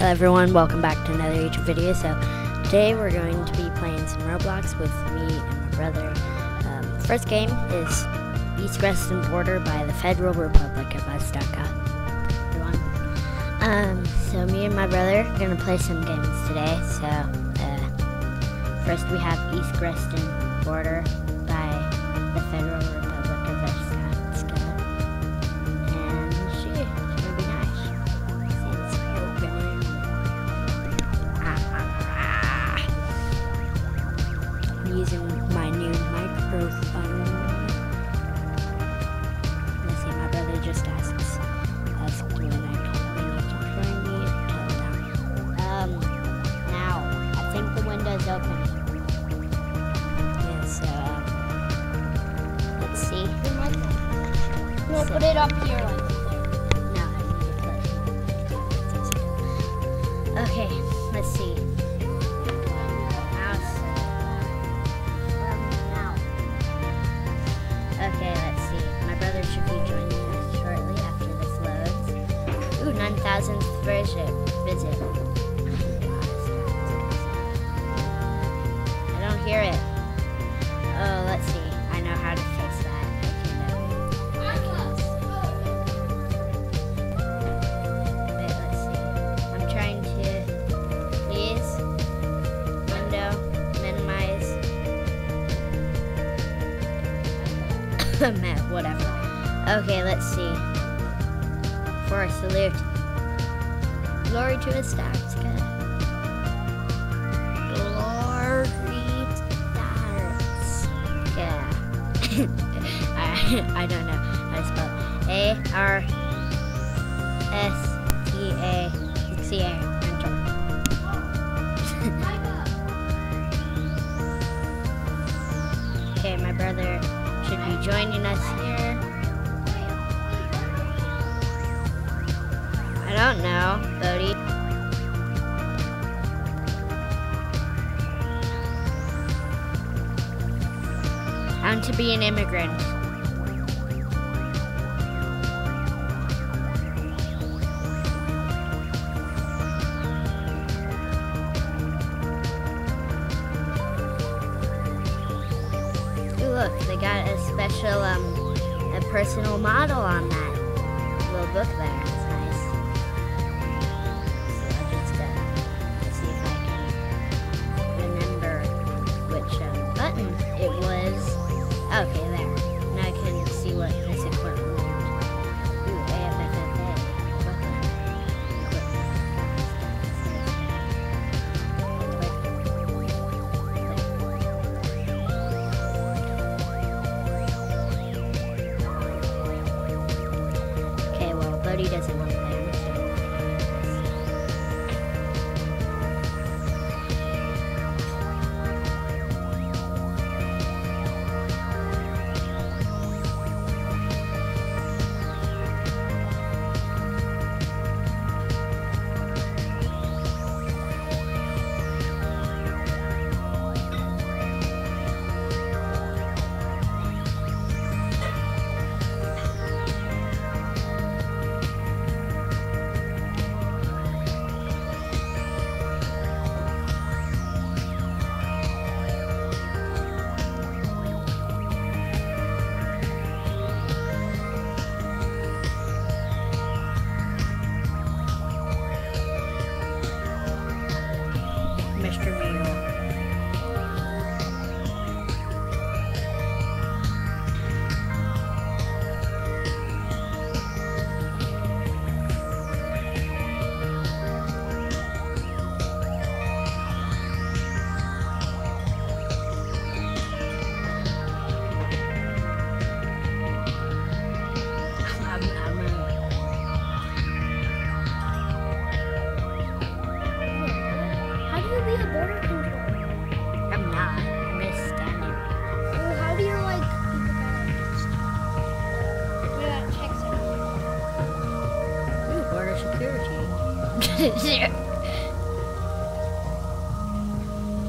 Hello everyone, welcome back to another YouTube video. So today we're going to be playing some Roblox with me and my brother. Um, first game is East Western Border by the Federal Republic of Azteca. Um, so me and my brother are going to play some games today. So uh, first we have East Western Border by the Federal Republic Okay, let's see. R S T A C A. Okay, my brother should be joining us here. I don't know, Bodhi. Want to be an immigrant.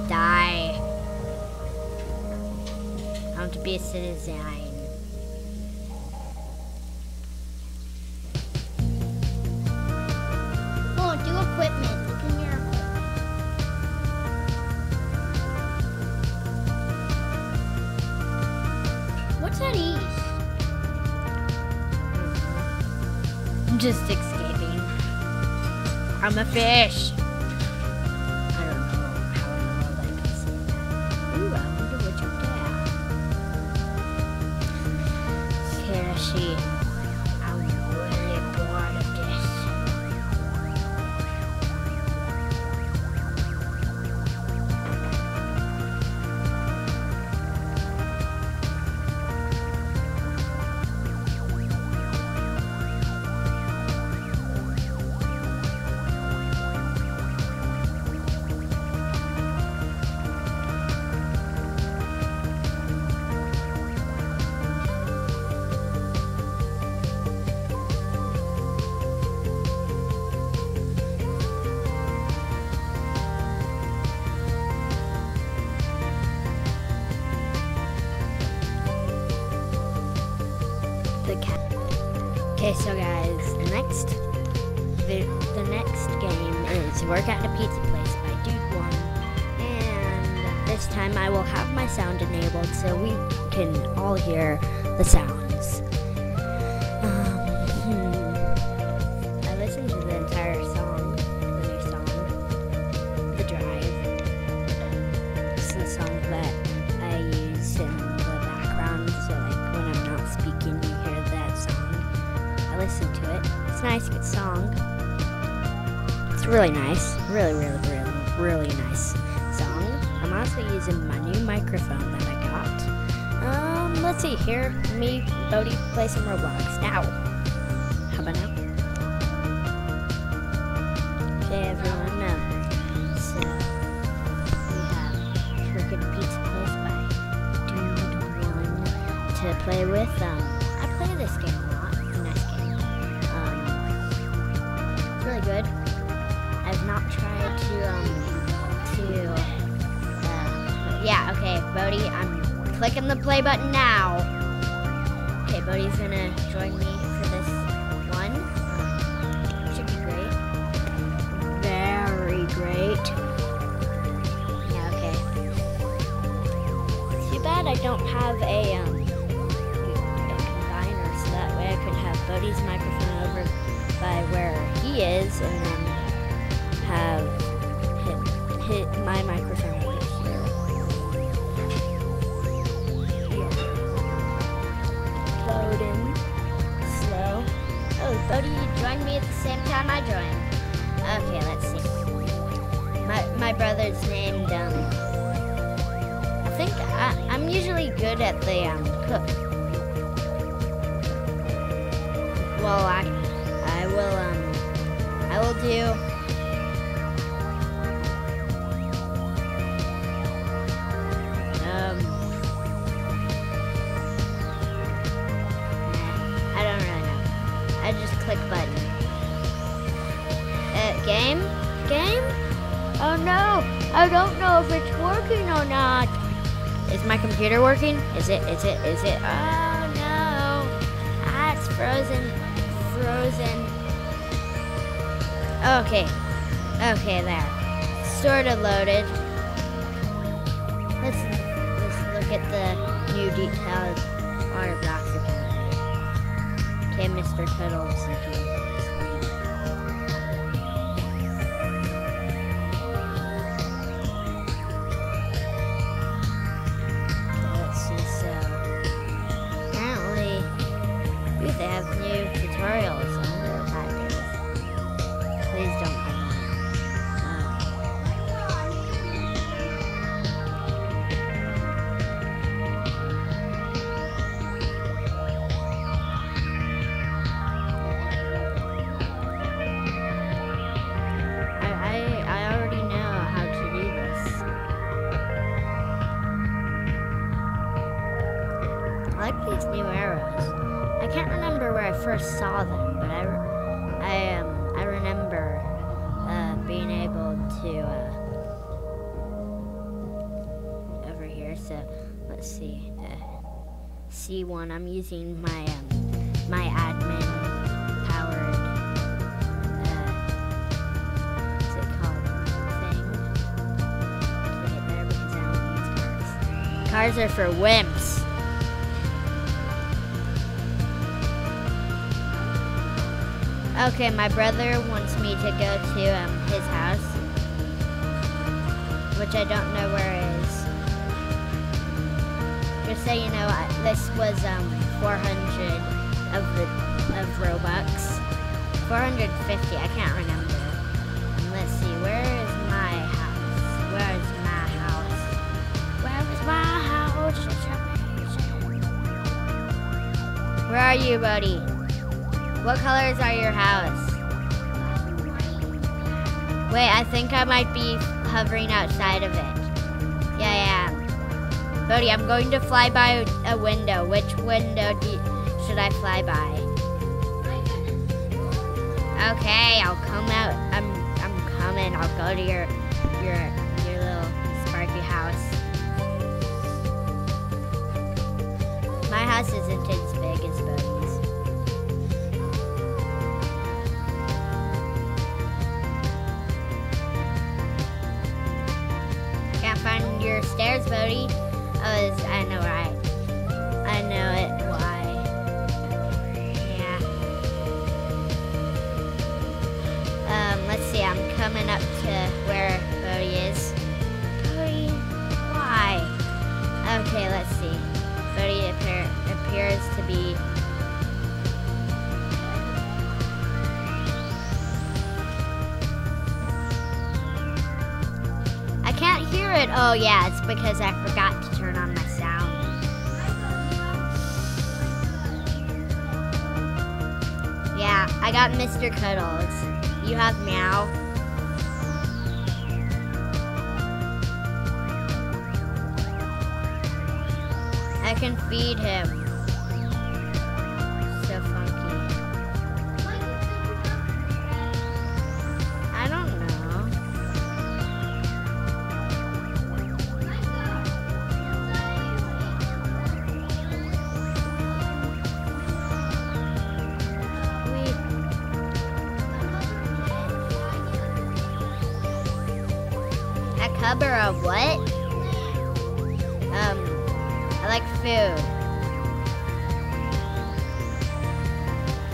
Die. I want to be a citizen. Oh, do equipment. Look in your equipment. What's that east? Just a Fish. Work at a Pizza Place by Dude One, and this time I will have my sound enabled so we can all hear the sounds. I'm also using my new microphone that I got. Um, let's see here. Me, Bodhi, play some Roblox now. How about now? Okay, everyone. Um, so we have Crooked Pizza Place by Dude One to play with. Um, I play this game a lot. Nice game. Um, really good. I've not tried to um Okay, Bodhi, I'm clicking the play button now. Okay, Bodhi's gonna join me for this one. Um, should be great. Very great. Yeah, okay. Too bad I don't have a um a combiner, so that way I could have Bodhi's microphone over by where he is, and then same time I joined. Okay, let's see. My my brother's named um. I think I, I'm usually good at the um cook. Well, I computer working? Is it? Is it? Is it? Oh no! Ah, it's frozen. Frozen. Okay. Okay, there. Sort of loaded. Let's let's look at the new details on water blocks again. Okay, Mr. Cuddles. To uh, over here. So let's see. Uh, C1. I'm using my um, my admin powered. Uh, cars. Cars are for wimps. Okay, my brother wants me to go to um, his house, which I don't know where it is. Just so you know, I, this was um, 400 of the of Robux. 450, I can't remember. And let's see, where is my house? Where is my house? Where is my house? Where are you, buddy? What colors are your house? Wait, I think I might be hovering outside of it. Yeah, yeah. Bodhi, I'm going to fly by a window. Which window do you, should I fly by? Okay, I'll come out. I'm I'm coming. I'll go to your your your little sparky house. My house isn't as big as Bodhi's. Stairs, Bodhi. Oh, it's- I know right. I know it. Why? Yeah. Um, let's see. I'm coming up to where Bodhi is. Bodhi, why? Okay, let's it. Oh yeah, it's because I forgot to turn on my sound. Yeah, I got Mr. Cuddles. You have Meow. I can feed him.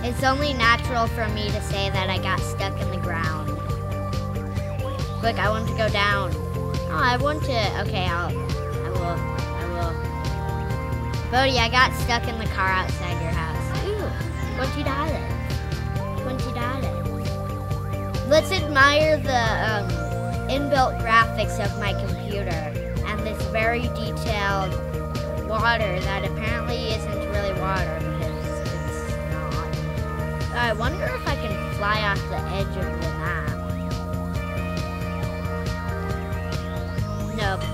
It's only natural for me to say that I got stuck in the ground. Quick, I want to go down. Oh, I want to. Okay, I'll. I will. I will. Bodhi, I got stuck in the car outside your house. Ooh, twenty dollars. Twenty dollars. Let's admire the um, inbuilt graphics of my computer and this very detailed water that apparently isn't really water. I wonder if I can fly off the edge of the map. Nope.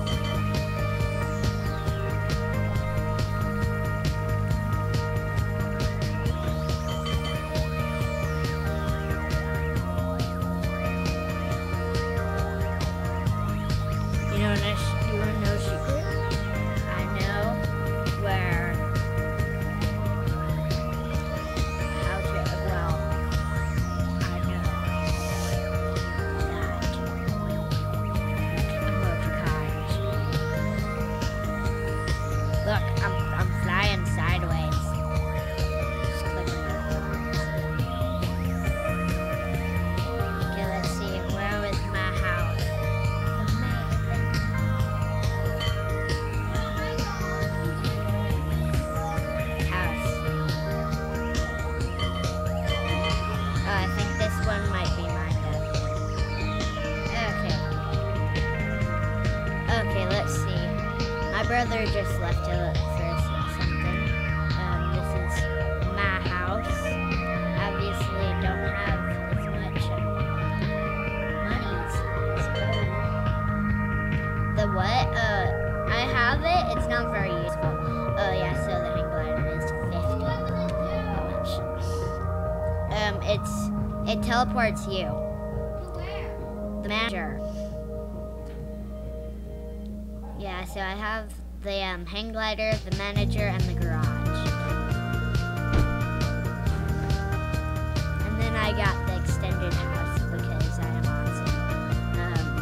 Brother just left look for s- something. Um, this is my house. Obviously, don't have as much money The what? Uh, I have it. It's not very useful. Oh yeah, so the hang glider is fifty. Um, it's it teleports you. The manager. Yeah, so I have the um, hang glider, the manager, and the garage. And then I got the extended house because I am awesome. Um,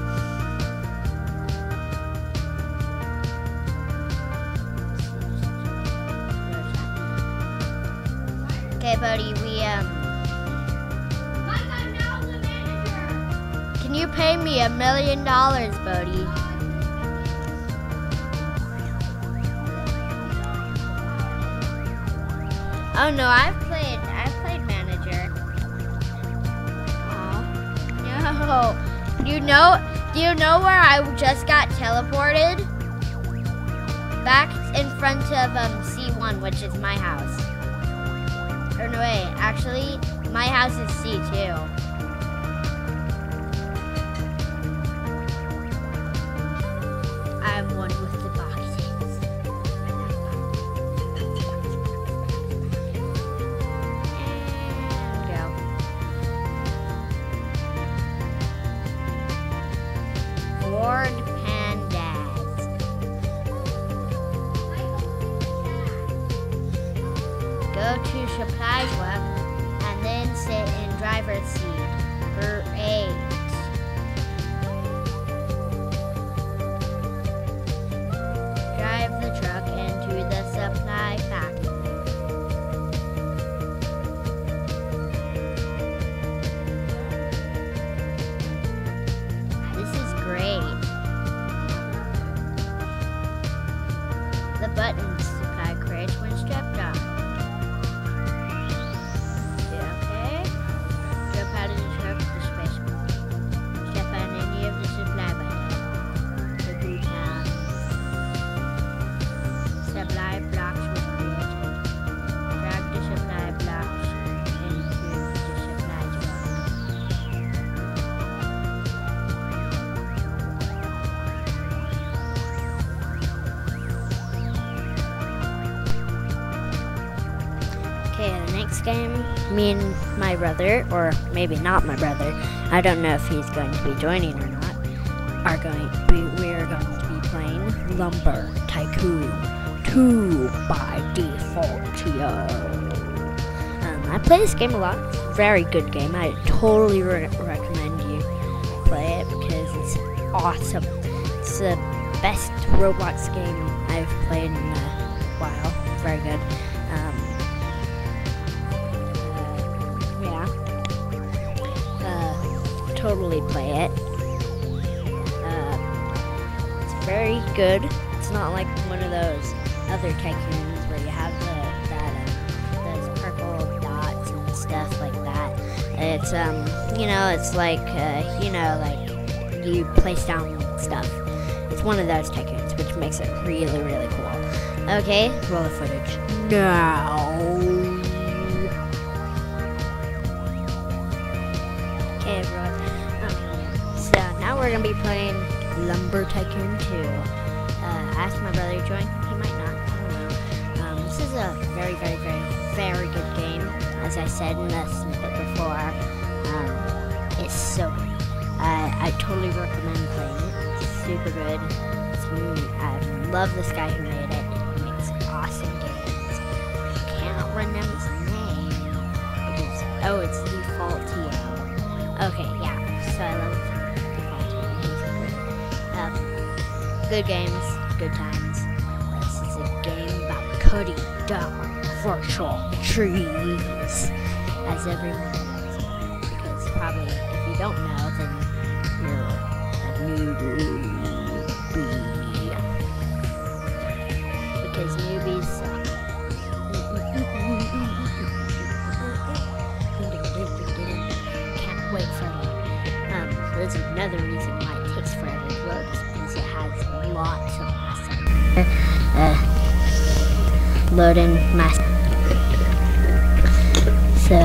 Okay, buddy, we um Can you pay me a million dollars, Bodhi? Oh no, I've played I've played manager. Oh no. You know do you know where I just got teleported? Back in front of um, C1, which is my house. Or no wait, actually my house is C2. The buttons brother, or maybe not my brother, I don't know if he's going to be joining or not, are going we, are going to be playing Lumber Tycoon 2 by Defaultio. Um, I play this game a lot. Very good game. I totally re- recommend you play it because it's awesome. It's the best Roblox game I've played in a while. Very good. Totally play it. Uh, it's very good. It's not like one of those other tycoons where you have the that uh, those purple dots and stuff like that. It's um, you know, it's like uh, you know, like you place down stuff. It's one of those tycoons, which makes it really, really cool. Okay, roll the footage now. Gonna be playing Lumber Tycoon 2. Uh, ask my brother to join. He might not. I don't know. Um, this is a very, very, very, very good game. As I said in the snippet before, um, it's so good. I, I totally recommend playing it. It's super good. It's I love this guy who made it. He makes awesome games. I can't remember his name. Oh, it's Defaultio. Okay, yeah. So I love good games, good times. This is a game about cutting down virtual trees, as everyone knows. Because probably if you don't know, then you're a newbie. Because newbies suck. Can't wait for it. Um, there's another reason loading mass. So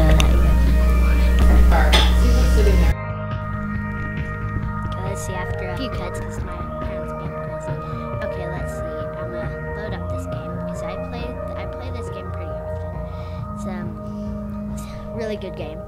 Okay, let's see after a few cuts because my parents being crazy. Okay, let's see. I'm gonna load up this game because I play I play this game pretty often. It's um it's a really good game.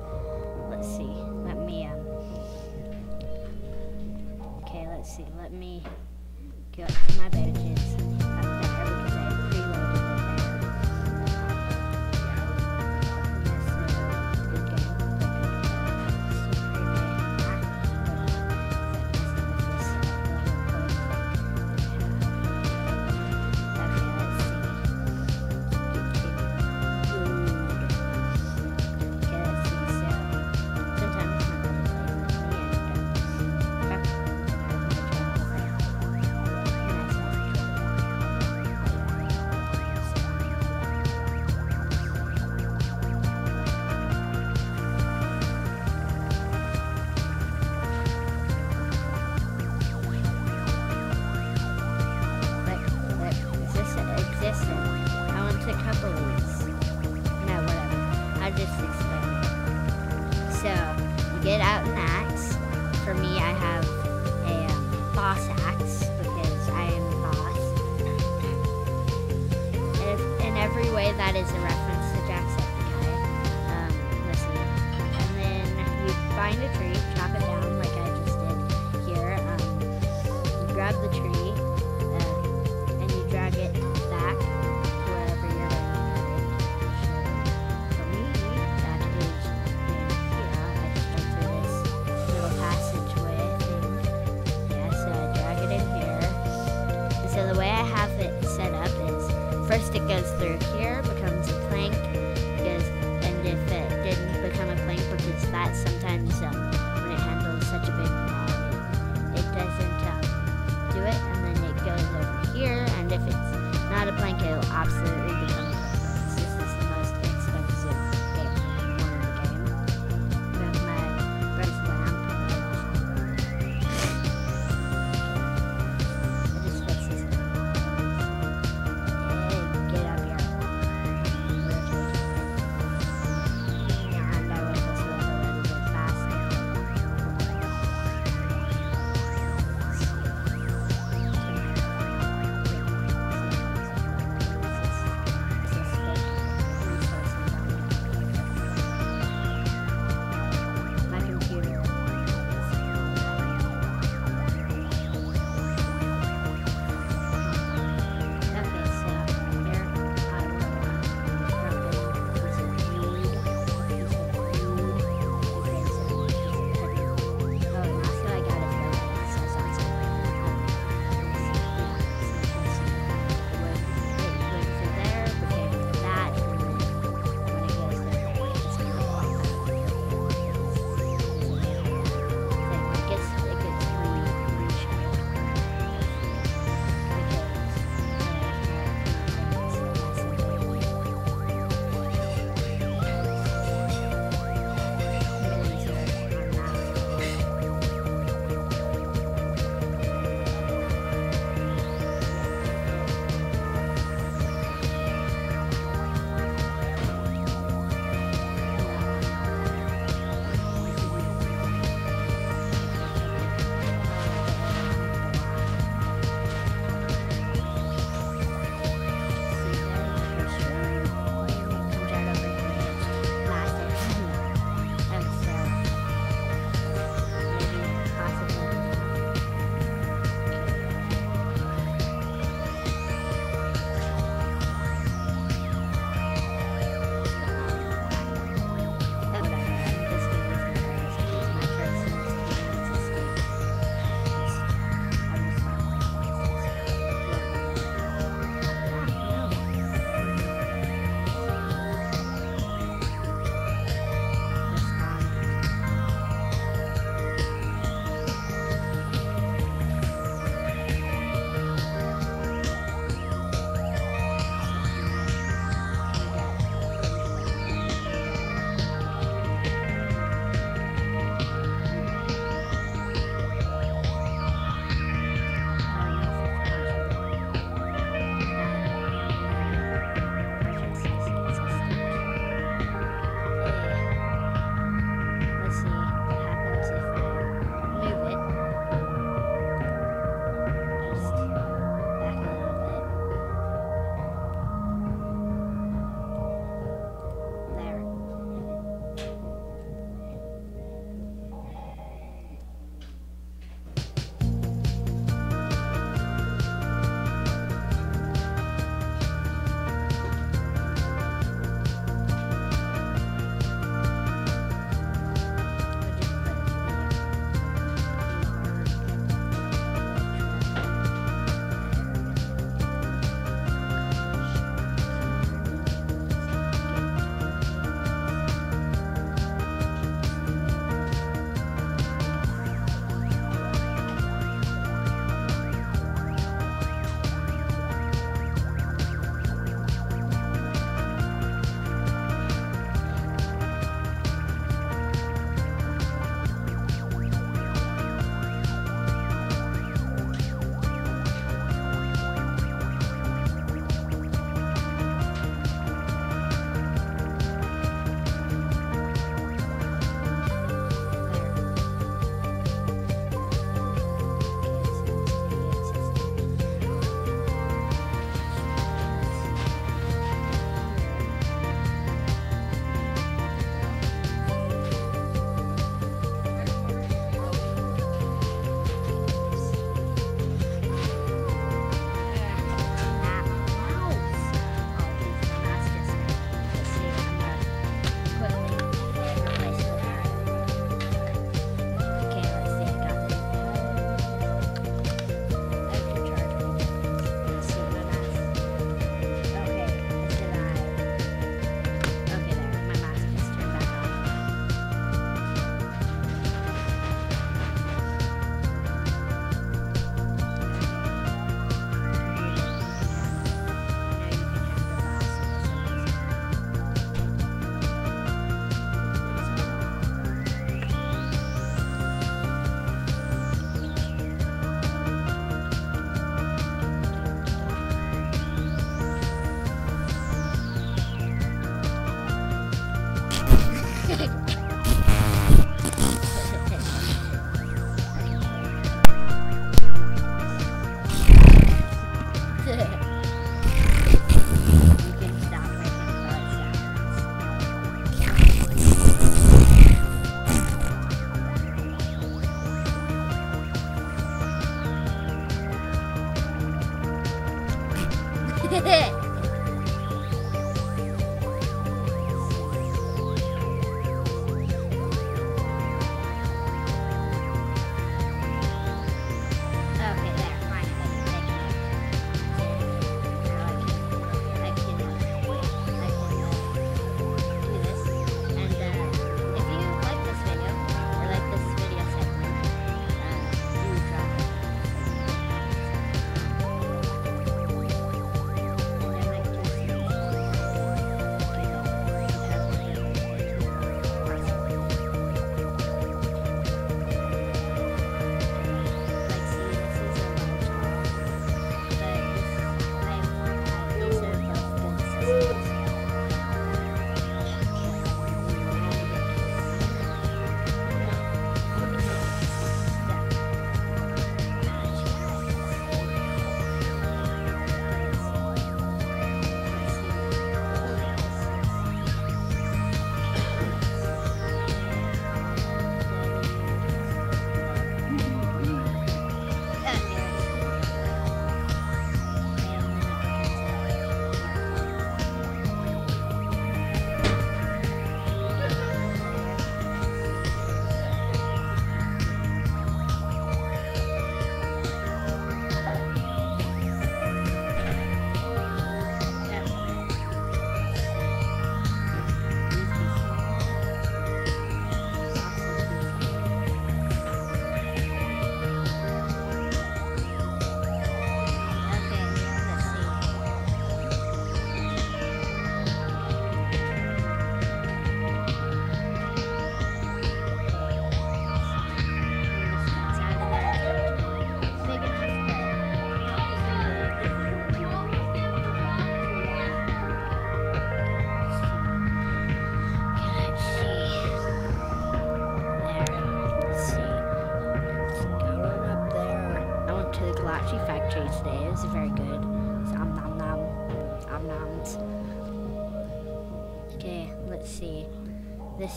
Okay,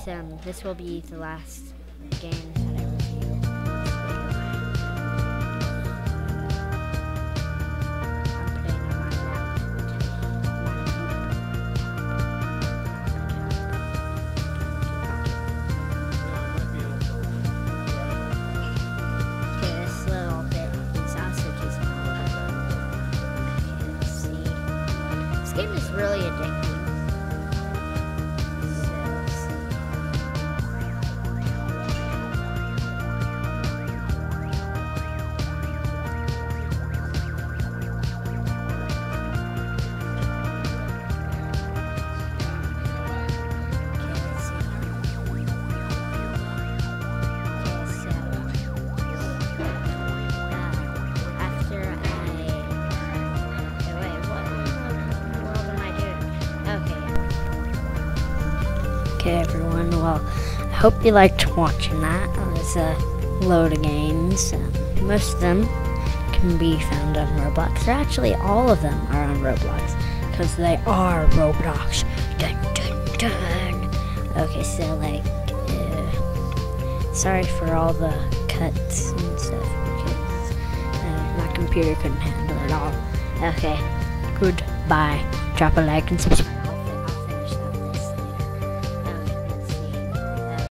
um this will be the last game hope you liked watching that. Was a load of games. Most of them can be found on Roblox. Or actually, all of them are on Roblox because they are Roblox. Dun dun dun. Okay, so like. Uh, sorry for all the cuts and stuff because uh, my computer couldn't handle it all. Okay, goodbye. Drop a like and subscribe.